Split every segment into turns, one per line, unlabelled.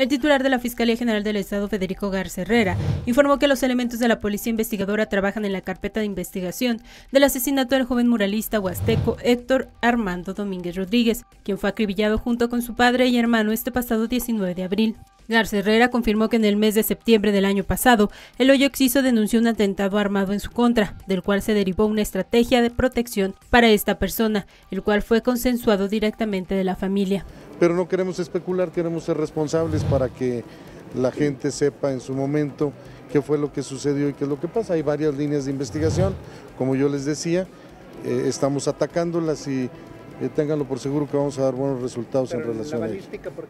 El titular de la Fiscalía General del Estado, Federico Garza Herrera, informó que los elementos de la Policía Investigadora trabajan en la carpeta de investigación del asesinato del joven muralista huasteco Héctor Armando Domínguez Rodríguez, quien fue acribillado junto con su padre y hermano este pasado 19 de abril. Garza Herrera confirmó que en el mes de septiembre del año pasado, el Hoyo Exiso denunció un atentado armado en su contra, del cual se derivó una estrategia de protección para esta persona, el cual fue consensuado directamente de la familia
pero no queremos especular, queremos ser responsables para que la gente sepa en su momento qué fue lo que sucedió y qué es lo que pasa. Hay varias líneas de investigación, como yo les decía, eh, estamos atacándolas y eh, ténganlo por seguro que vamos a dar buenos resultados en relación a ello.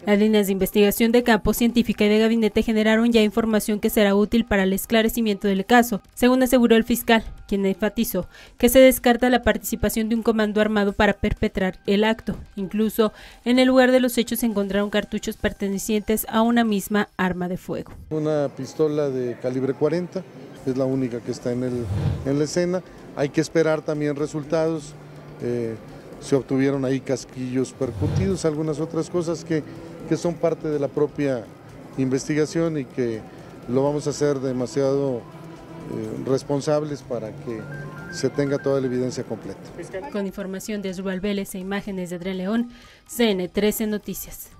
Las líneas de investigación de campo científica y de gabinete generaron ya información que será útil para el esclarecimiento del caso, según aseguró el fiscal, quien enfatizó que se descarta la participación de un comando armado para perpetrar el acto. Incluso en el lugar de los hechos se encontraron cartuchos pertenecientes a una misma arma de fuego.
Una pistola de calibre 40 es la única que está en, el, en la escena. Hay que esperar también resultados. Eh, se obtuvieron ahí casquillos percutidos, algunas otras cosas que, que son parte de la propia investigación y que lo vamos a hacer demasiado eh, responsables para que se tenga toda la evidencia completa.
Con información de Oswald Vélez e imágenes de Adrián León, CN13 Noticias.